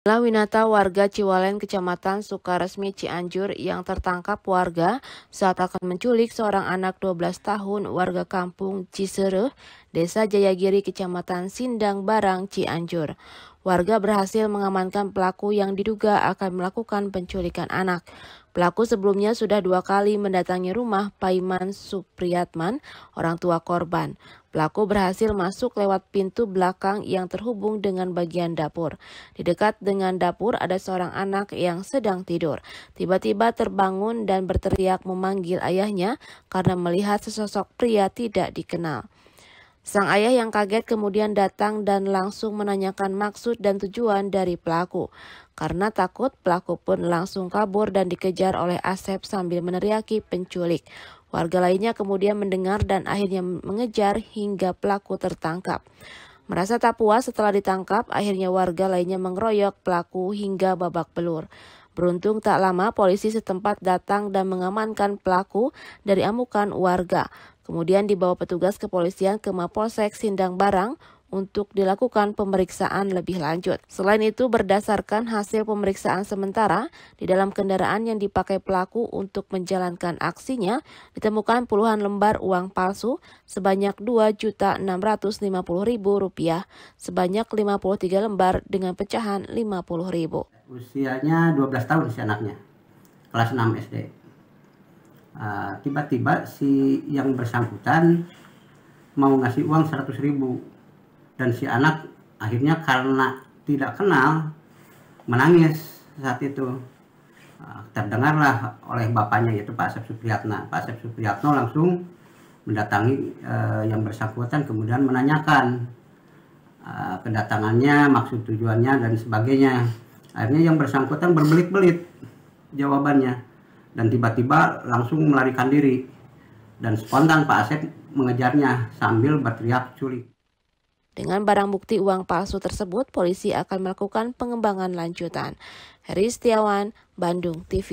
Inilah Winata warga Ciwalen Kecamatan Sukaresmi Cianjur yang tertangkap warga saat akan menculik seorang anak 12 tahun warga kampung Cisereh, Desa Jayagiri, Kecamatan Sindang Barang, Cianjur. Warga berhasil mengamankan pelaku yang diduga akan melakukan penculikan anak. Pelaku sebelumnya sudah dua kali mendatangi rumah Paiman Supriyatman, orang tua korban. Pelaku berhasil masuk lewat pintu belakang yang terhubung dengan bagian dapur. Di dekat dengan dapur ada seorang anak yang sedang tidur. Tiba-tiba terbangun dan berteriak memanggil ayahnya karena melihat sesosok pria tidak dikenal. Sang ayah yang kaget kemudian datang dan langsung menanyakan maksud dan tujuan dari pelaku. Karena takut, pelaku pun langsung kabur dan dikejar oleh Asep sambil meneriaki penculik. Warga lainnya kemudian mendengar dan akhirnya mengejar hingga pelaku tertangkap. Merasa tak puas setelah ditangkap, akhirnya warga lainnya mengeroyok pelaku hingga babak belur. Beruntung tak lama polisi setempat datang dan mengamankan pelaku dari amukan warga. Kemudian dibawa petugas kepolisian ke Mapolsek Sindang Barang untuk dilakukan pemeriksaan lebih lanjut. Selain itu, berdasarkan hasil pemeriksaan sementara, di dalam kendaraan yang dipakai pelaku untuk menjalankan aksinya, ditemukan puluhan lembar uang palsu sebanyak Rp2.650.000, sebanyak 53 lembar dengan pecahan Rp50.000. Usianya 12 tahun si anaknya, kelas 6 SD. Ah, tiba-tiba si yang bersangkutan mau ngasih uang 100 ribu dan si anak akhirnya karena tidak kenal menangis saat itu. Uh, terdengarlah oleh bapaknya yaitu Pak Asep Supriyatna. Pak Asep Supriyatno langsung mendatangi uh, yang bersangkutan kemudian menanyakan uh, kedatangannya maksud tujuannya dan sebagainya. Akhirnya yang bersangkutan berbelit-belit jawabannya dan tiba-tiba langsung melarikan diri. Dan spontan Pak Asep mengejarnya sambil berteriak culik. Dengan barang bukti uang palsu tersebut, polisi akan melakukan pengembangan lanjutan. Heri Setiawan, Bandung TV.